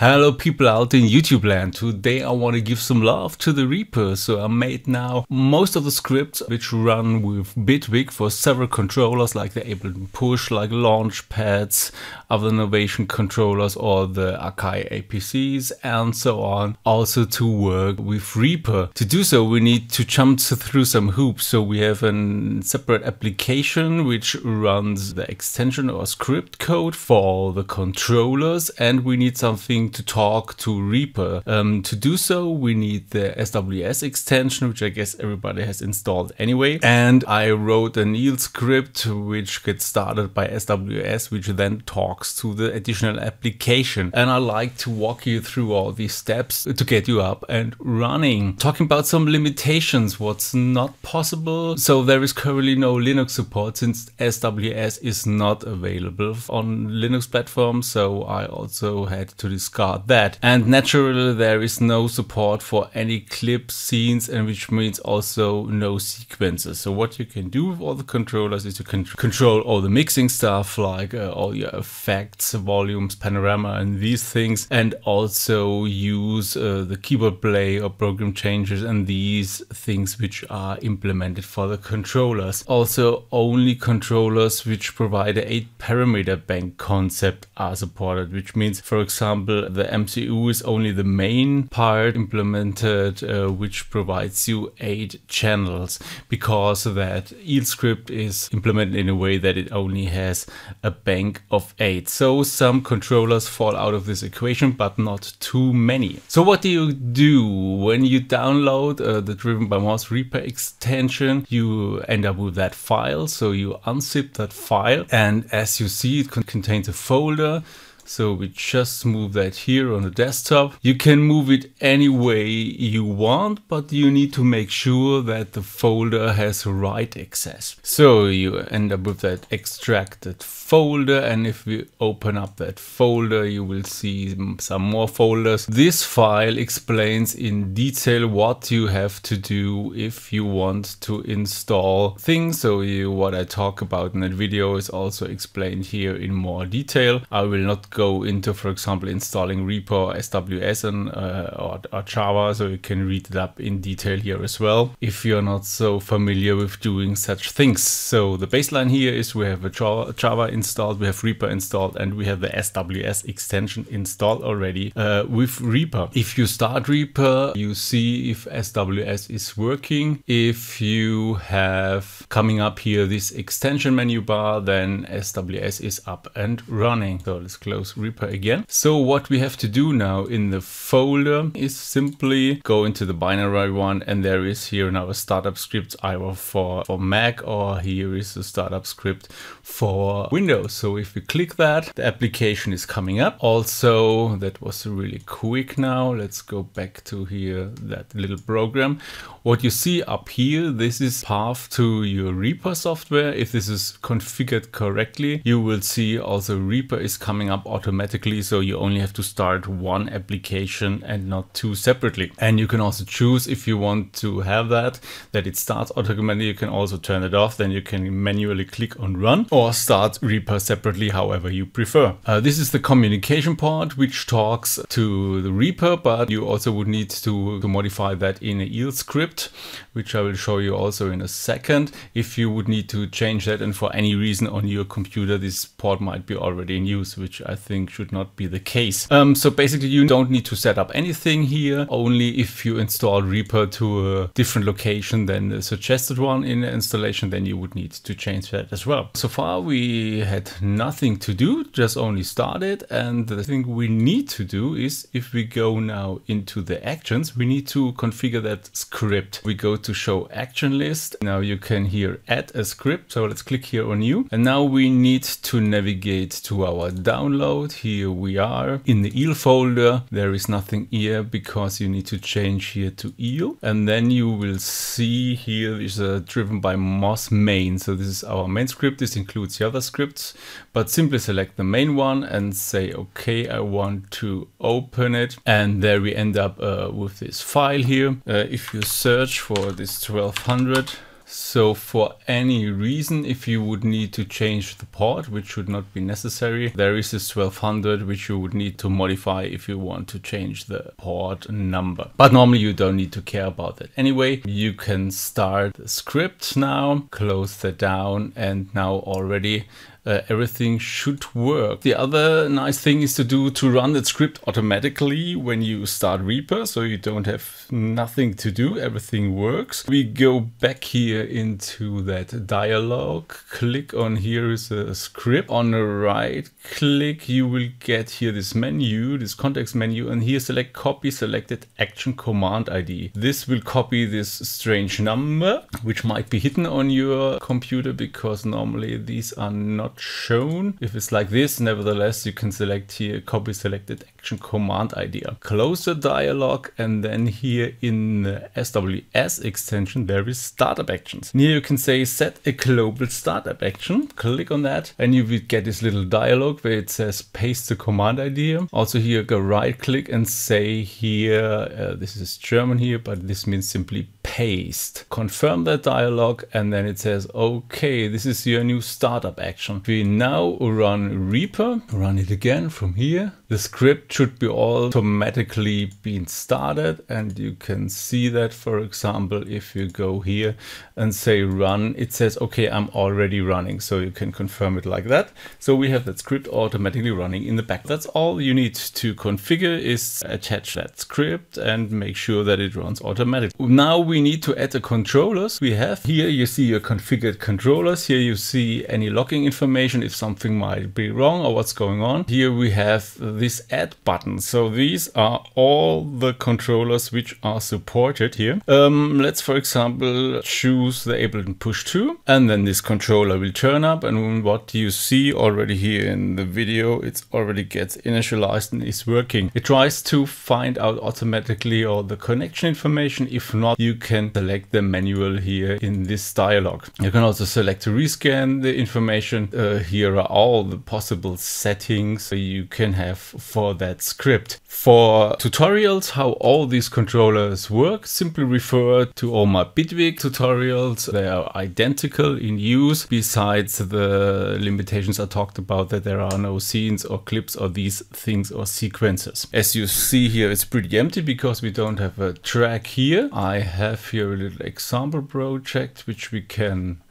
Hello people out in YouTube land. Today I want to give some love to the Reaper. So I made now most of the scripts which run with Bitwig for several controllers like the Ableton Push, like Launchpads, other Novation controllers or the Akai APCs and so on. Also to work with Reaper. To do so we need to jump through some hoops. So we have a separate application which runs the extension or script code for the controllers and we need something to talk to Reaper. Um, to do so, we need the SWS extension, which I guess everybody has installed anyway. And I wrote an EEL script which gets started by SWS, which then talks to the additional application. And I like to walk you through all these steps to get you up and running. Talking about some limitations, what's not possible. So there is currently no Linux support since SWS is not available on Linux platforms. So I also had to discuss discard that. And naturally there is no support for any clip scenes and which means also no sequences. So what you can do with all the controllers is you can control all the mixing stuff like uh, all your effects, volumes, panorama and these things and also use uh, the keyboard play or program changes and these things which are implemented for the controllers. Also only controllers which provide a 8 parameter bank concept are supported which means for example the MCU is only the main part implemented, uh, which provides you eight channels because that EEL script is implemented in a way that it only has a bank of eight. So some controllers fall out of this equation, but not too many. So what do you do when you download uh, the Driven by Moss Reaper extension? You end up with that file. So you unzip that file and as you see, it contains a folder so we just move that here on the desktop. You can move it any way you want, but you need to make sure that the folder has write access. So you end up with that extracted folder and if we open up that folder you will see some more folders. This file explains in detail what you have to do if you want to install things. So you, what I talk about in that video is also explained here in more detail. I will not go into for example installing Reaper or SWS and, uh, or, or Java so you can read it up in detail here as well if you're not so familiar with doing such things. So the baseline here is we have a Java installed, we have Reaper installed, and we have the SWS extension installed already uh, with Reaper. If you start Reaper, you see if SWS is working. If you have coming up here this extension menu bar, then SWS is up and running. So let's close Reaper again. So what we have to do now in the folder is simply go into the binary one and there is here now a startup script either for, for Mac or here is a startup script for Windows Windows. So if we click that, the application is coming up. Also, that was really quick now. Let's go back to here, that little program. What you see up here, this is path to your Reaper software. If this is configured correctly, you will see also Reaper is coming up automatically. So you only have to start one application and not two separately. And you can also choose if you want to have that, that it starts automatically. You can also turn it off. Then you can manually click on run or start Reaper separately, however you prefer. Uh, this is the communication part, which talks to the Reaper, but you also would need to, to modify that in a EEL script, which I will show you also in a second. If you would need to change that and for any reason on your computer, this port might be already in use, which I think should not be the case. Um, so basically you don't need to set up anything here, only if you install Reaper to a different location than the suggested one in the installation, then you would need to change that as well. So far we had nothing to do, just only started. And the thing we need to do is if we go now into the actions, we need to configure that script. We go to show action list. Now you can here add a script. So let's click here on new. And now we need to navigate to our download. Here we are in the EEL folder. There is nothing here because you need to change here to EEL. And then you will see here is a driven by Moss main. So this is our main script. This includes the other scripts but simply select the main one and say, okay, I want to open it. And there we end up uh, with this file here. Uh, if you search for this 1200, So for any reason, if you would need to change the port, which should not be necessary, there is this 1200 which you would need to modify if you want to change the port number. But normally you don't need to care about that. Anyway, you can start the script now, close that down and now already uh, everything should work. The other nice thing is to do to run that script automatically when you start Reaper, so you don't have nothing to do, everything works. We go back here into that dialog, click on here is a script. On the right click, you will get here this menu, this context menu, and here select copy selected action command ID. This will copy this strange number, which might be hidden on your computer because normally these are not not shown. If it's like this, nevertheless, you can select here copy selected action command ID. Close the dialog and then here in the SWS extension, there is startup actions. Here you can say set a global startup action. Click on that and you will get this little dialog where it says paste the command ID. Also here go right click and say here, uh, this is German here, but this means simply paste. Confirm that dialog and then it says, okay, this is your new startup action we now run Reaper, run it again from here. The script should be automatically being started and you can see that for example if you go here and say run it says okay I'm already running so you can confirm it like that. So we have that script automatically running in the back. That's all you need to configure is attach that script and make sure that it runs automatically. Now we need to add the controllers we have. Here you see your configured controllers. Here you see any logging information if something might be wrong or what's going on. Here we have this add button. So these are all the controllers which are supported here. Um, let's for example choose the Ableton Push 2 and then this controller will turn up and what you see already here in the video it already gets initialized and is working. It tries to find out automatically all the connection information. If not you can select the manual here in this dialog. You can also select to rescan the information uh, here are all the possible settings you can have for that script. For tutorials how all these controllers work, simply refer to all my Bitwig tutorials. They are identical in use, besides the limitations I talked about that there are no scenes or clips or these things or sequences. As you see here, it's pretty empty because we don't have a track here. I have here a little example project which we can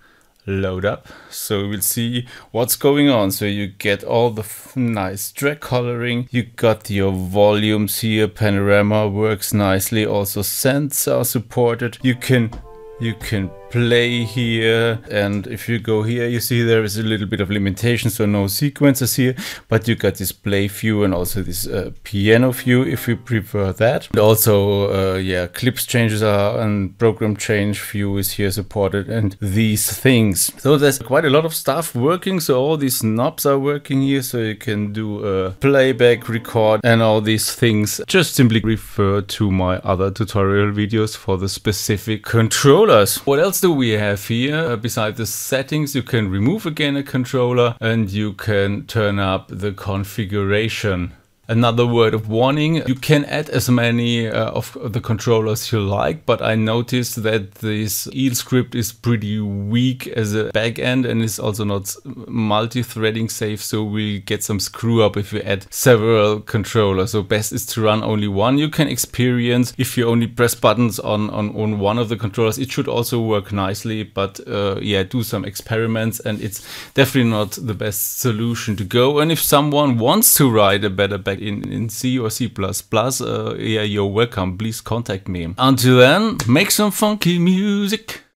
load up. So we'll see what's going on. So you get all the nice track coloring. You got your volumes here. Panorama works nicely. Also sends are supported. You can you can play here. And if you go here you see there is a little bit of limitation so no sequences here. But you got this play view and also this uh, piano view if you prefer that. And also uh, yeah clips changes are and program change view is here supported and these things. So there's quite a lot of stuff working so all these knobs are working here so you can do a playback record and all these things. Just simply refer to my other tutorial videos for the specific controllers. What else do we have here? Uh, beside the settings, you can remove again a controller and you can turn up the configuration another word of warning. You can add as many uh, of the controllers you like, but I noticed that this EEL script is pretty weak as a backend and is also not multi-threading safe, so we get some screw up if we add several controllers. So best is to run only one. You can experience if you only press buttons on, on, on one of the controllers. It should also work nicely, but uh, yeah, do some experiments and it's definitely not the best solution to go. And if someone wants to write a better in, in C or C++, uh, yeah, you're welcome. Please contact me. Until then, make some funky music.